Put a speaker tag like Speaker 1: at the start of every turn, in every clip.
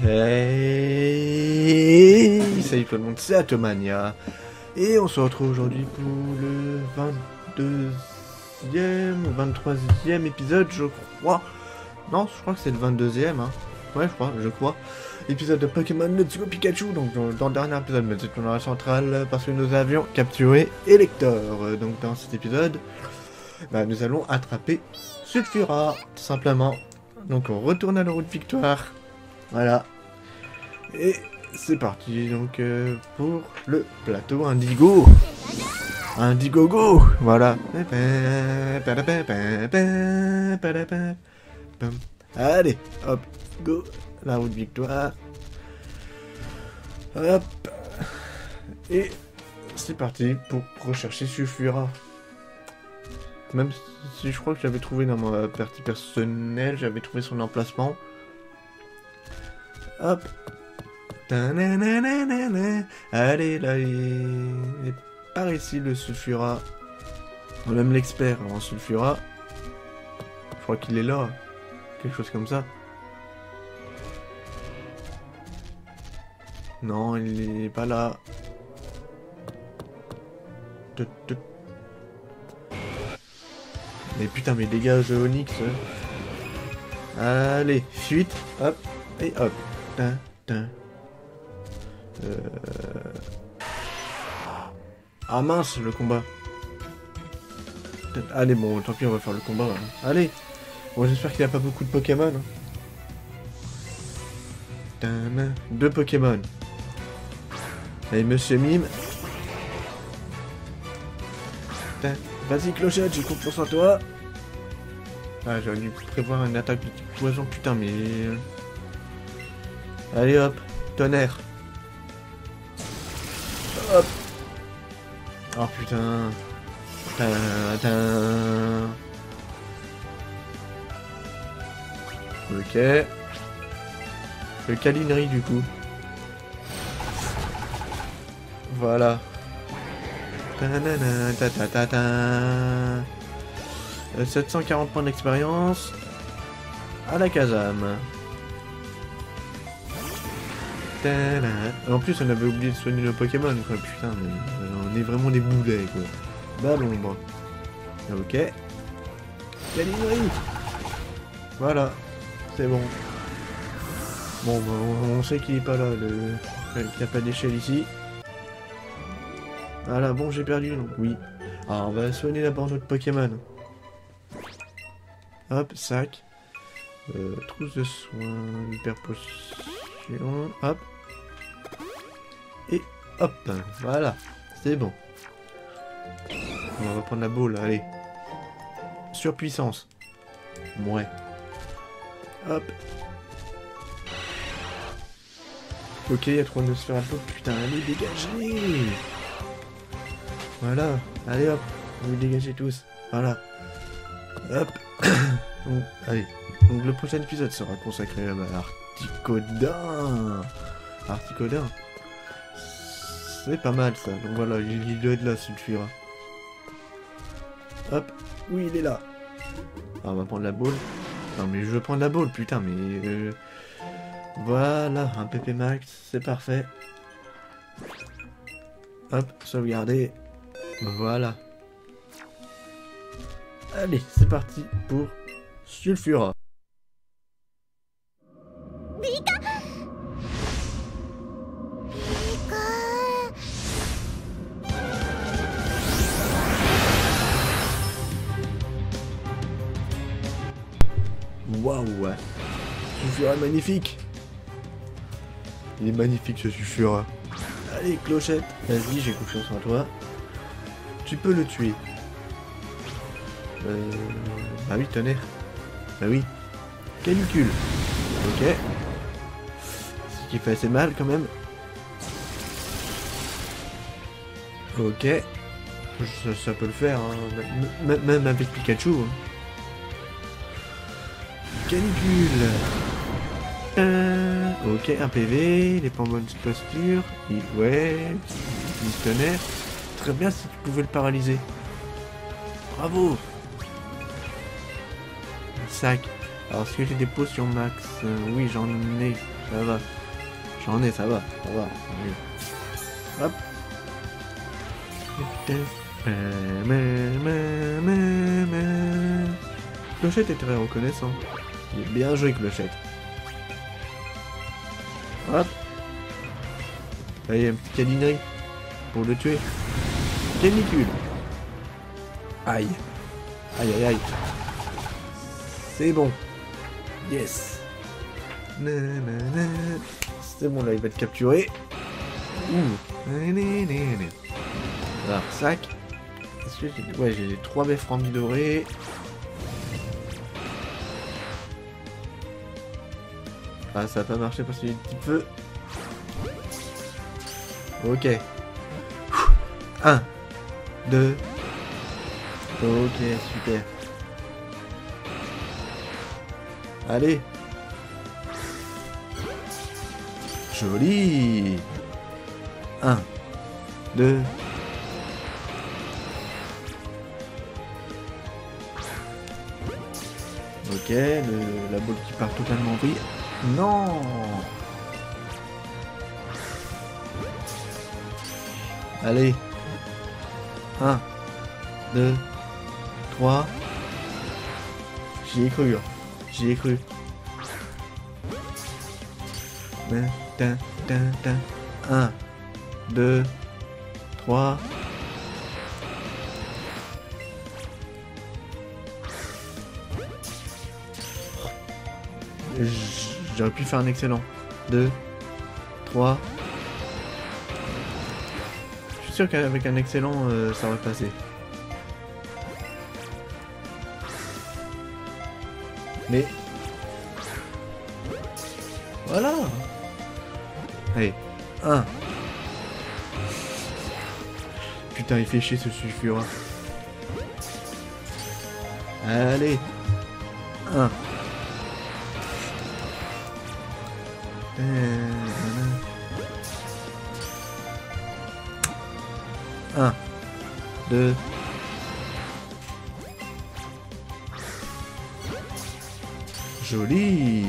Speaker 1: Hey Salut tout le monde, c'est Atomania. Et on se retrouve aujourd'hui pour le 22e ou 23e épisode, je crois. Non, je crois que c'est le 22e. Hein. Ouais, je crois, je crois. Épisode de Pokémon Let's Go Pikachu. Donc, dans, le dernier épisode, mais c'était dans la centrale parce que nous avions capturé Elector. Donc, dans cet épisode, bah, nous allons attraper Sulfura, tout simplement. Donc, on retourne à la route victoire. Voilà. Et c'est parti donc euh, pour le plateau Indigo. Indigogo, voilà. Allez, hop, go, la route victoire. Hop. Et c'est parti pour rechercher Sulfura. Même si je crois que j'avais trouvé dans ma partie personnelle, j'avais trouvé son emplacement. Hop. Allez, là, il est par ici le sulfura. Même l'expert en sulfura. Je crois qu'il est là. Quelque chose comme ça. Non, il est pas là. Mais putain, mais dégage Onyx. Allez, fuite, hop, et hop. Euh... Ah mince, le combat. Allez, bon, tant pis, on va faire le combat. Hein. Allez Bon, j'espère qu'il a pas beaucoup de Pokémon. Hein. Deux Pokémon. Allez, Monsieur Mime. Vas-y, Clochette, j'ai confiance en toi. Ah, j'aurais dû prévoir une attaque de poison, putain, mais... Allez hop, tonnerre. Hop. Oh putain. Ok. Le calinerie du coup. Voilà. 740 points d'expérience. À la casame. En plus, on avait oublié de soigner nos Pokémon, quoi. Putain, mais on est vraiment des boulets, quoi. Bah, l'ombre. Ok. Calinerie Voilà. C'est bon. Bon, bah, on, sait qu'il est pas là, le... qu'il n'y a pas d'échelle ici. Voilà, bon, j'ai perdu, donc oui. Alors, on va soigner d'abord notre Pokémon. Hop, sac. Euh, trousse de soins, hyper potion. Hop. Hop, voilà, c'est bon. On va prendre la boule, allez. Surpuissance. Ouais. Hop. Ok, il y a trop de sphères à Putain, allez, dégagez Voilà, allez hop, vous dégagez tous. Voilà. Hop. allez. Donc le prochain épisode sera consacré à Articodin. Articodin. C'est pas mal ça. Donc voilà, il, doit être là, Sulfura. Hop. Oui, il est là. Ah, on va prendre la boule. Non, mais je veux prendre la boule, putain, mais... Euh, voilà, un PP max, c'est parfait. Hop, sauvegarder. Voilà. Allez, c'est parti pour Sulfura. Magnifique Il est magnifique ce Sulfura. Allez, clochette Vas-y, j'ai confiance en toi. Tu peux le tuer. Euh... Ah oui, tonnerre. Bah oui. Canicule. Ok. Ce qui fait assez mal quand même. Ok. Ça, peut le faire, hein. même avec Pikachu. Hein. Canicule. Euh, ok, un PV, il est pas en bonne posture. Il, ouais, missionnaire. Très bien si tu pouvais le paralyser. Bravo. Un sac. Alors, est-ce que j'ai des potions max? Euh, Oui, j'en ai. Ça va. J'en ai, ça va. Ça va. Hop. Et putain. Clochette est très reconnaissant. Il est bien joué, Clochette. Hop. Allez, un petit caninerie pour le tuer. Canicule. Aïe. Aïe, aïe, aïe. C'est bon. Yes. C'est bon, là, il va être capturé. Ouh. Alors, sac. Est-ce que j'ai... Ouais, j'ai 3 beffes dorés. Ah, ça a pas marché parce qu'il y a un petit peu. Ok. 1, 2. Ok, super. Allez. Joli. 1, 2. Ok, le, la boule qui part totalement vrille. Non Allez 1, 2, 3. J'y ai cru. Hein. J'y ai cru. 1, 2, 3. J'aurais pu faire un excellent. 2, 3. Je suis sûr qu'avec un excellent, euh, ça aurait passé. Mais... Voilà Allez, 1. Putain, il fait chier ce sulfure. Allez 1. 1, 2, Joli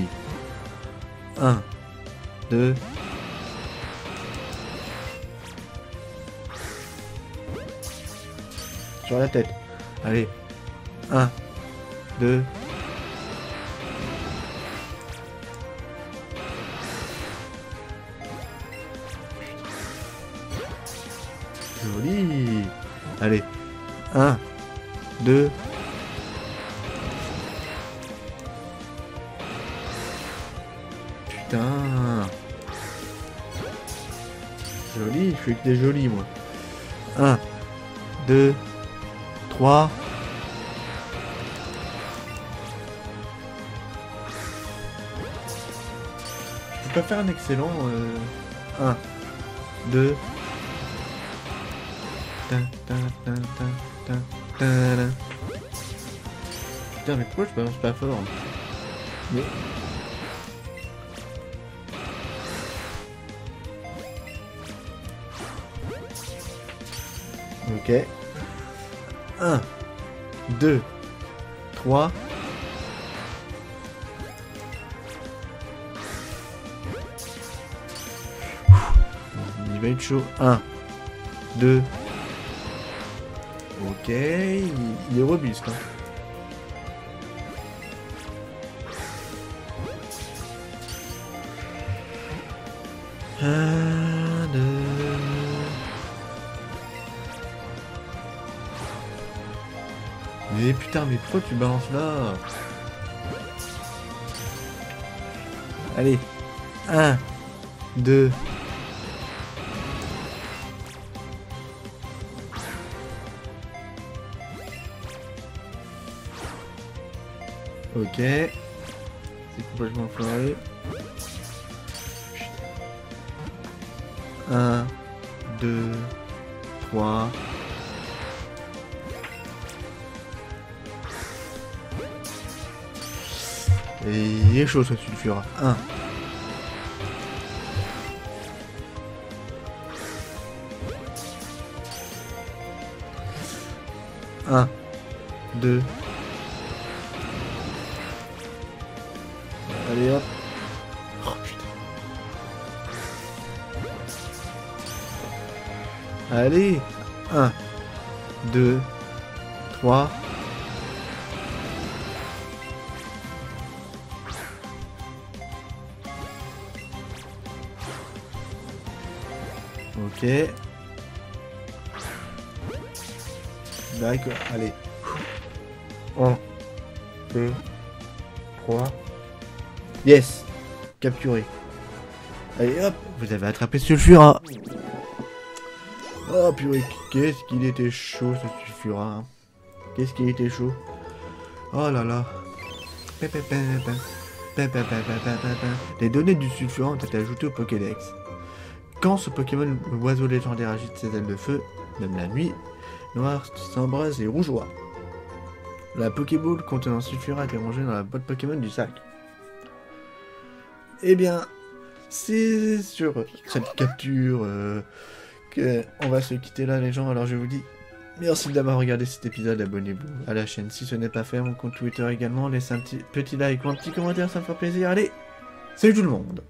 Speaker 1: 1, 2, Sur la tête. Allez. 1, 2, Joli. Allez. 1, 2. Putain. Joli, je fais que des jolis moi. 1, 2, 3. Je peux pas faire un excellent. 1, 2, Putain, mais pourquoi je balance pas fort Mais... Ok. 1, 2, 3. Il va être chaud. 1, 2, Ok, il, est robuste. Hein. Un, deux... Mais putain, mais pourquoi tu balances là? Allez, 1, 2, Ok. C'est complètement foiré. 1, 2, 3. Et il est chaud ce sulfure. 1. 1, 2, Allez hop. Oh putain. Allez 1, 2, 3. Ok. D'accord, allez. 1, 2, 3. Yes Capturé. Allez hop, vous avez attrapé Sulfura. Oh purée, qu'est-ce qu'il était chaud ce Sulfura. Hein. Qu'est-ce qu'il était chaud. Oh là là. Les données du Sulfura ont été ajoutées au Pokédex. Quand ce Pokémon oiseau légendaire agite ses ailes de feu, même la nuit, noir s'embrase et rougeoie. La Pokéball contenant Sulfura été rangée dans la boîte Pokémon du sac. Eh bien, c'est sur cette capture euh, qu'on va se quitter là, les gens. Alors je vous dis merci d'avoir regardé cet épisode. Abonnez-vous à la chaîne si ce n'est pas fait. Mon compte Twitter également. Laissez un petit, petit like ou un petit commentaire, ça me fera plaisir. Allez, salut tout le monde